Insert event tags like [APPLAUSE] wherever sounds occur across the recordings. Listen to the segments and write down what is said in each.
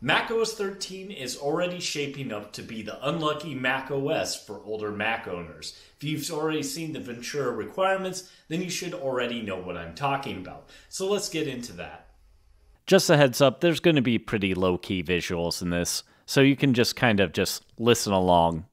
macOS 13 is already shaping up to be the unlucky macOS for older Mac owners. If you've already seen the Ventura requirements, then you should already know what I'm talking about. So let's get into that. Just a heads up, there's going to be pretty low key visuals in this, so you can just kind of just listen along.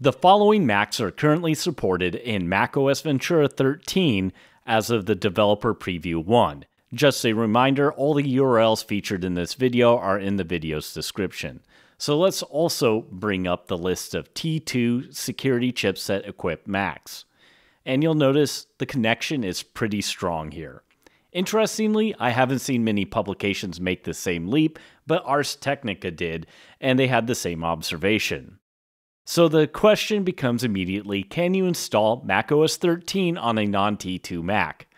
The following Macs are currently supported in macOS Ventura 13 as of the developer preview 1. Just a reminder, all the URLs featured in this video are in the video's description. So let's also bring up the list of T2 security chipset equipped Macs. And you'll notice the connection is pretty strong here. Interestingly, I haven't seen many publications make the same leap, but Ars Technica did, and they had the same observation. So the question becomes immediately can you install macOS 13 on a non T2 Mac?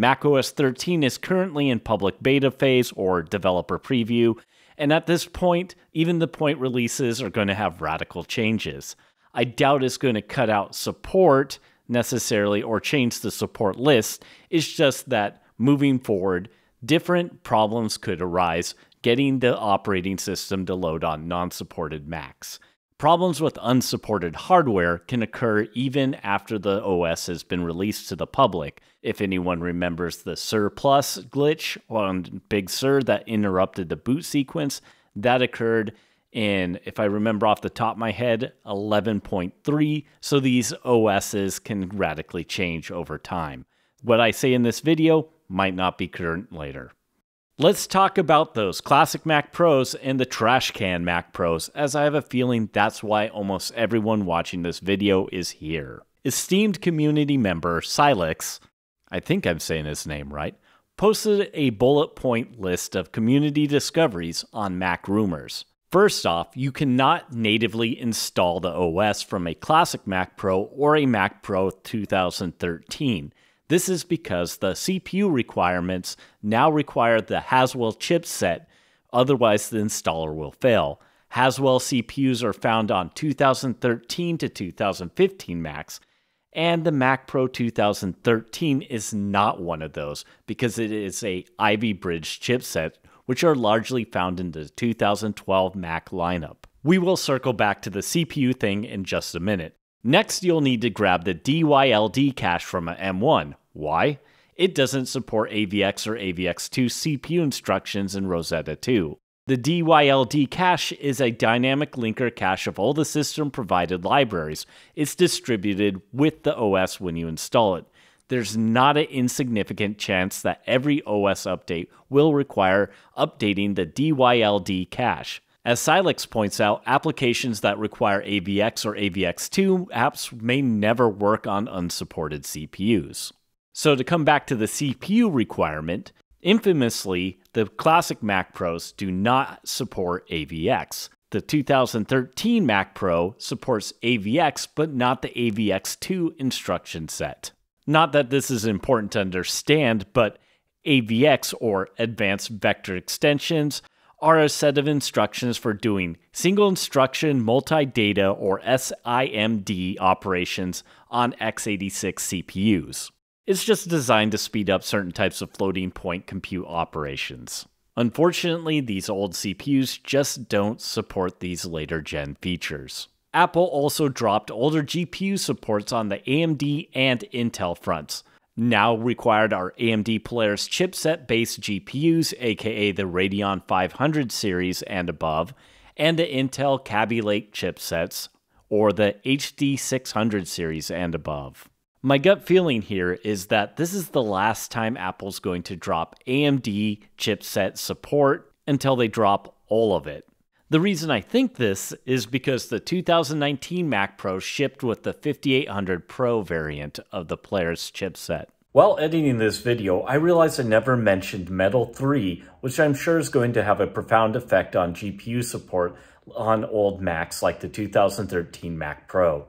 macOS 13 is currently in public beta phase or developer preview, and at this point, even the point releases are going to have radical changes. I doubt it's going to cut out support necessarily or change the support list. It's just that moving forward, different problems could arise getting the operating system to load on non supported Macs. Problems with unsupported hardware can occur even after the OS has been released to the public. If anyone remembers the Sur Plus glitch on Big Sur that interrupted the boot sequence, that occurred in, if I remember off the top of my head, 11.3. So these OSs can radically change over time. What I say in this video might not be current later. Let's talk about those classic Mac Pros and the trash can Mac Pros, as I have a feeling that's why almost everyone watching this video is here. Esteemed community member Silex, I think I'm saying his name right, posted a bullet point list of community discoveries on Mac Rumors. First off, you cannot natively install the OS from a classic Mac Pro or a Mac Pro 2013. This is because the CPU requirements now require the Haswell chipset, otherwise, the installer will fail. Haswell CPUs are found on 2013 to 2015 Macs, and the Mac Pro 2013 is not one of those because it is a Ivy Bridge chipset, which are largely found in the 2012 Mac lineup. We will circle back to the CPU thing in just a minute. Next, you'll need to grab the DYLD cache from an M1. Why? It doesn't support AVX or AVX2 CPU instructions in Rosetta 2. The DYLD cache is a dynamic linker cache of all the system provided libraries. It's distributed with the OS when you install it. There's not an insignificant chance that every OS update will require updating the DYLD cache. As Silex points out, applications that require AVX or AVX2 apps may never work on unsupported CPUs. So, to come back to the CPU requirement, infamously, the classic Mac Pros do not support AVX. The 2013 Mac Pro supports AVX, but not the AVX2 instruction set. Not that this is important to understand, but AVX, or Advanced Vector Extensions, are a set of instructions for doing single instruction multi data or SIMD operations on x86 CPUs. It's just designed to speed up certain types of floating point compute operations. Unfortunately, these old CPUs just don't support these later gen features. Apple also dropped older GPU supports on the AMD and Intel fronts. Now required are AMD Polaris chipset based GPUs, aka the Radeon 500 series and above, and the Intel Kaby Lake chipsets, or the HD 600 series and above. My gut feeling here is that this is the last time Apple's going to drop AMD chipset support until they drop all of it. The reason I think this is because the 2019 Mac Pro shipped with the 5800 Pro variant of the Polaris chipset. While editing this video, I realized I never mentioned Metal 3, which I'm sure is going to have a profound effect on GPU support on old Macs like the 2013 Mac Pro.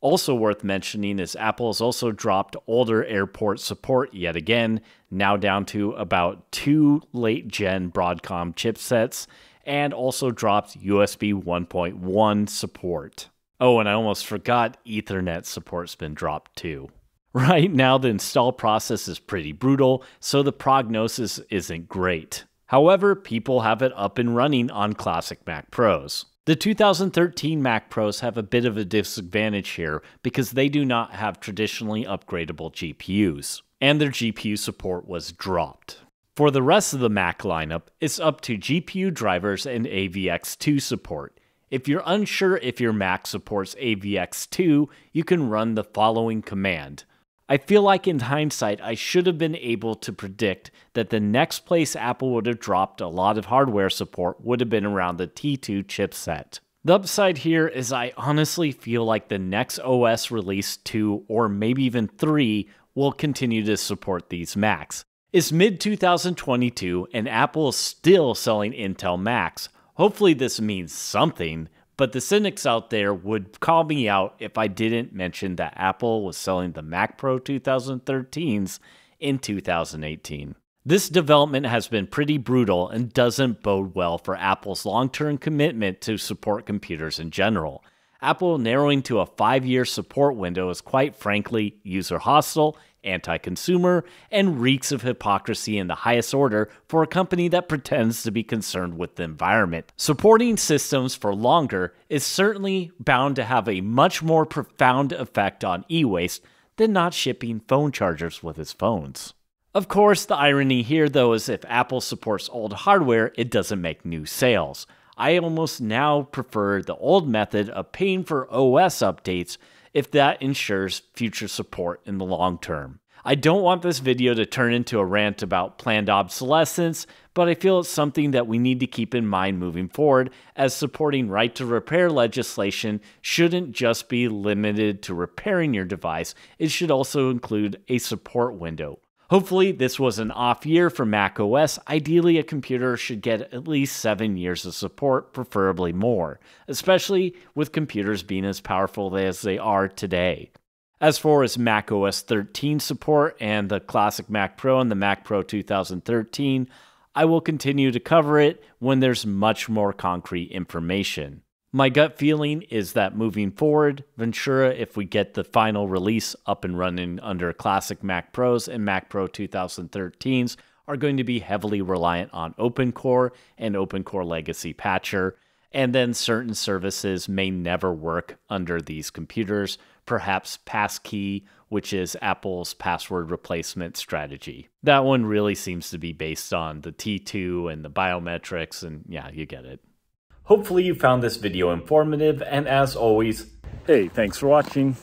Also worth mentioning is Apple has also dropped older airport support yet again, now down to about two late gen Broadcom chipsets, and also dropped USB 1.1 support. Oh, and I almost forgot Ethernet support's been dropped too. [LAUGHS] Right now, the install process is pretty brutal, so the prognosis isn't great. However, people have it up and running on classic Mac Pros. The 2013 Mac Pros have a bit of a disadvantage here because they do not have traditionally upgradable GPUs, and their GPU support was dropped. For the rest of the Mac lineup, it's up to GPU drivers and AVX2 support. If you're unsure if your Mac supports AVX2, you can run the following command. I feel like in hindsight, I should have been able to predict that the next place Apple would have dropped a lot of hardware support would have been around the T2 chipset. The upside here is I honestly feel like the next OS release 2 or maybe even 3 will continue to support these Macs. It's mid 2022 and Apple is still selling Intel Macs. Hopefully, this means something, but the cynics out there would call me out if I didn't mention that Apple was selling the Mac Pro 2013s in 2018. This development has been pretty brutal and doesn't bode well for Apple's long term commitment to support computers in general. Apple narrowing to a five year support window is quite frankly user hostile anti consumer, and reeks of hypocrisy in the highest order for a company that pretends to be concerned with the environment. Supporting systems for longer is certainly bound to have a much more profound effect on e waste than not shipping phone chargers with its phones. Of course, the irony here, though, is if Apple supports old hardware, it doesn't make new sales. I almost now prefer the old method of paying for OS updates if that ensures future support in the long term. I don't want this video to turn into a rant about planned obsolescence, but I feel it's something that we need to keep in mind moving forward, as supporting right to repair legislation shouldn't just be limited to repairing your device, it should also include a support window. Hopefully, this was an off year for Mac OS. Ideally, a computer should get at least seven years of support, preferably more, especially with computers being as powerful as they are today. As far as Mac OS 13 support and the classic Mac Pro and the Mac Pro 2013, I will continue to cover it when there's much more concrete information. My gut feeling is that moving forward, Ventura, if we get the final release up and running under classic Mac Pros and Mac Pro 2013s, are going to be heavily reliant on OpenCore and OpenCore Legacy Patcher. And then certain services may never work under these computers, perhaps Passkey, which is Apple's password replacement strategy. That one really seems to be based on the T2 and the biometrics, and yeah, you get it. Hopefully you found this video informative, and as always, hey, thanks for watching.